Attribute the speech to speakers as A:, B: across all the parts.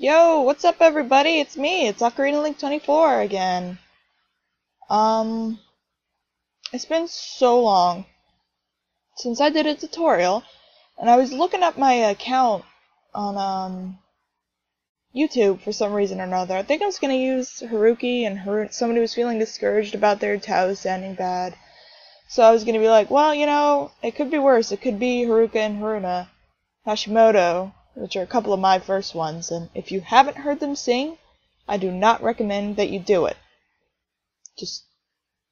A: Yo, what's up everybody? It's me, it's Ocarina Link 24 again. Um, it's been so long since I did a tutorial, and I was looking up my account on, um, YouTube for some reason or another. I think I was gonna use Haruki and Haru- somebody was feeling discouraged about their UTAU sounding bad. So I was gonna be like, well, you know, it could be worse. It could be Haruka and Haruna Hashimoto, which are a couple of my first ones, and if you haven't heard them sing, I do not recommend that you do it. Just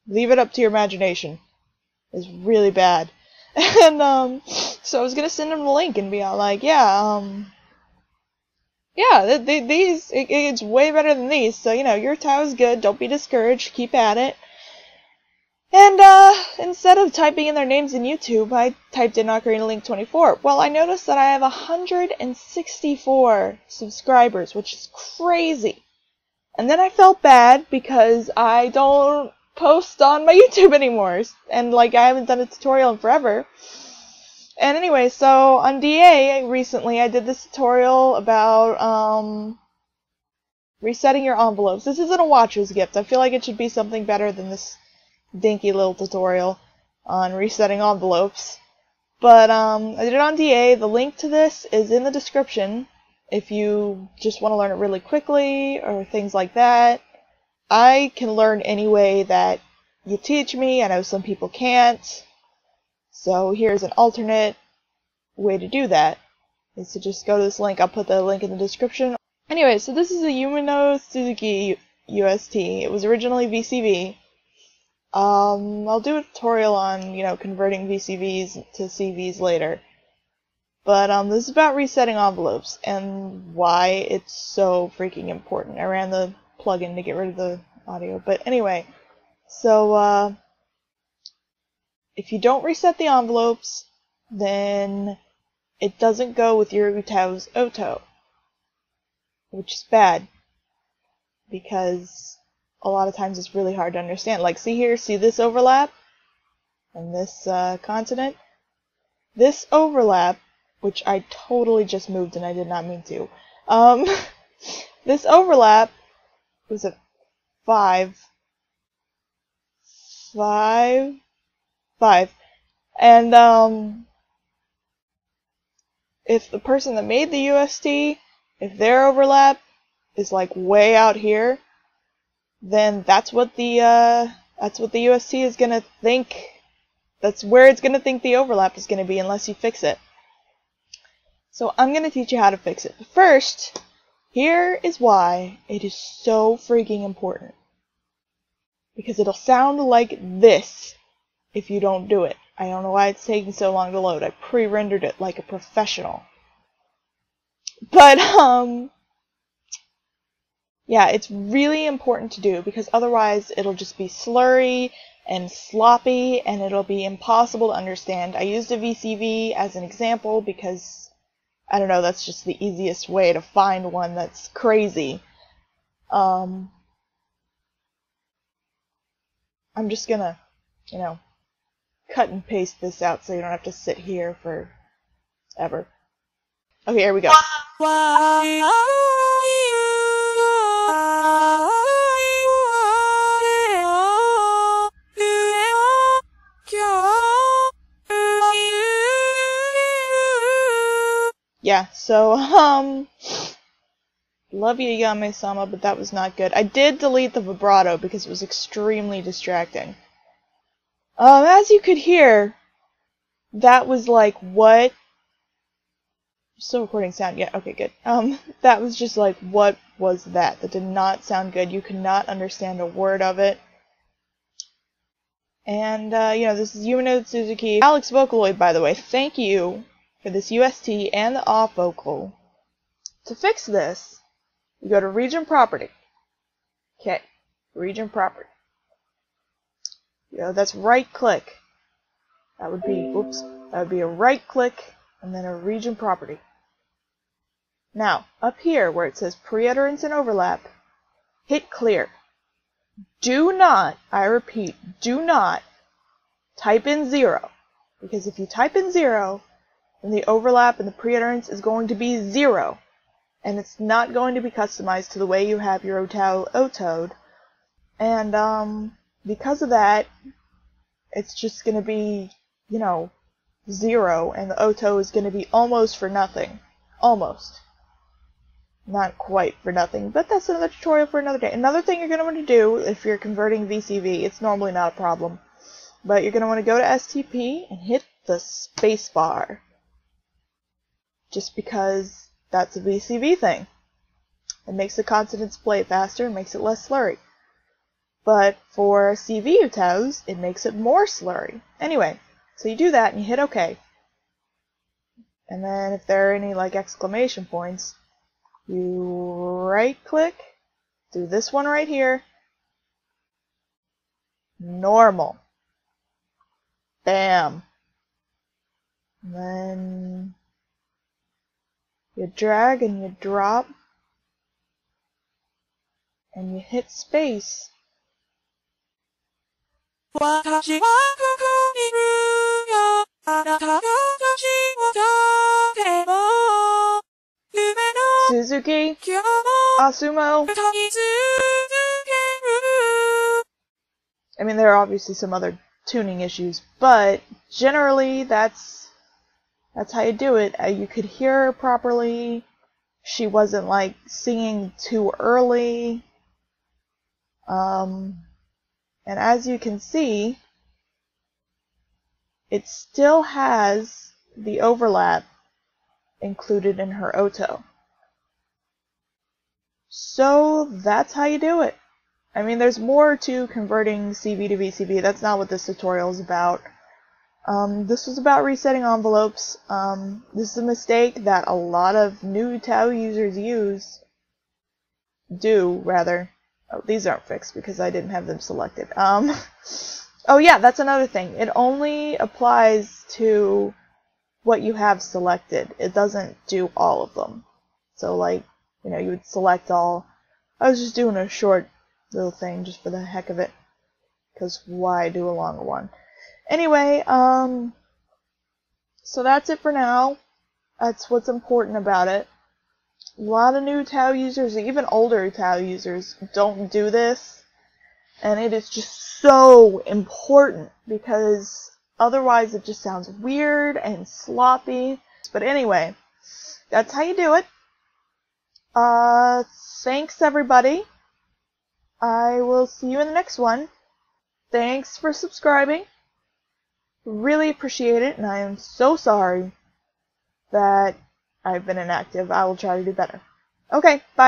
A: leave it up to your imagination. It's really bad. And um so I was gonna send them the link and be all like, yeah, um yeah, th- th- these it, it's way better than these. So you know, your UTAU is good. Don't be discouraged. Keep at it. And uh, instead of typing in their names in YouTube, I typed in Ocarina Link 24. Well, I noticed that I have 164 subscribers, which is crazy. And then I felt bad because I don't post on my YouTube anymore, and like I haven't done a tutorial in forever. And anyway, so on DA recently, I did this tutorial about um, resetting your envelopes. This isn't a watcher's gift. I feel like it should be something better than this dinky little tutorial on resetting envelopes. But um, I did it on DA. The link to this is in the description if you just want to learn it really quickly or things like that. I can learn any way that you teach me. I know some people can't. So here's an alternate way to do that. Is to just go to this link. I'll put the link in the description. Anyway, so this is a Yume no Tsuzuki UST. It was originally VCV. Um, I'll do a tutorial on, you know, converting VCVs to CVs later. But um, this is about resetting envelopes and why it's so freaking important. I ran the plugin to get rid of the audio. But anyway, so uh, if you don't reset the envelopes, then it doesn't go with your UTAU's Oto, which is bad because a lot of times it's really hard to understand. Like, see here, see this overlap and this uh, consonant? This overlap, which I totally just moved and I did not mean to. Um, this overlap was a five, five, five, and um, if the person that made the UST, if their overlap is like way out here, then that's what the uh, that's what the UST is gonna think. That's where it's gonna think the overlap is gonna be unless you fix it. So I'm gonna teach you how to fix it. But first, here is why it is so freaking important. Because it'll sound like this if you don't do it. I don't know why it's taking so long to load. I pre-rendered it like a professional. But um yeah, it's really important to do because otherwise it'll just be slurry and sloppy and it'll be impossible to understand. I used a VCV as an example because I don't know, that's just the easiest way to find one that's crazy. Um, I'm just gonna, you know, cut and paste this out so you don't have to sit here for ever. Okay, here we go. Yeah, so, um, love you, Yame-sama, but that was not good. I did delete the vibrato because it was extremely distracting. Um, as you could hear, that was like, what? Still recording sound, yeah, okay, good. Um, that was just like, what was that? That did not sound good. You could not understand a word of it. And, uh, you know, this is Yume no Tsuzuki. Alex Vocaloid, by the way, thank you for this UST and the off vocal. To fix this, you go to region property. Okay, region property. You know, that's right click. That would be, whoops, that would be a right click and then a region property. Now, up here where it says pre-utterance and overlap, hit clear. Do not, I repeat, do not type in zero. Because if you type in zero, then the overlap and the pre-utterance is going to be zero. and it's not going to be customized to the way you have your Otao Otode. And um, because of that, it's just going to be, you know, zero, and the Oto is going to be almost for nothing. Almost. Not quite for nothing, but that's another tutorial for another day. Another thing you're going to want to do if you're converting VCV, it's normally not a problem, but you're going to want to go to STP and hit the spacebar. Just because that's a VCV thing. It makes the consonants play faster and makes it less slurry. But for CV UTAUs, it makes it more slurry. Anyway, so you do that and you hit OK. And then if there are any like exclamation points, you right click, do this one right here, normal. Bam. And then you drag and you drop and you hit space. Suzuki, Asumo. I mean, there are obviously some other tuning issues, but generally that's that's how you do it. Uh, you could hear her properly. She wasn't like singing too early. Um, and as you can see, it still has the overlap included in her Oto. So that's how you do it. I mean, there's more to converting CV to VCV. That's not what this tutorial is about. Um, this was about resetting envelopes. Um, this is a mistake that a lot of new UTAU users use. Do, rather. Oh, these aren't fixed because I didn't have them selected. Um, oh yeah, that's another thing. It only applies to what you have selected. It doesn't do all of them. So like, you know, you would select all. I was just doing a short little thing just for the heck of it. Because why do a longer one? Anyway, um, so that's it for now. That's what's important about it. A lot of new UTAU users, even older UTAU users, don't do this. And it is just so important because otherwise it just sounds weird and sloppy. But anyway, that's how you do it. Uh, thanks everybody. I will see you in the next one. Thanks for subscribing. Really appreciate it, and I am so sorry that I've been inactive. I will try to do better. Okay, bye.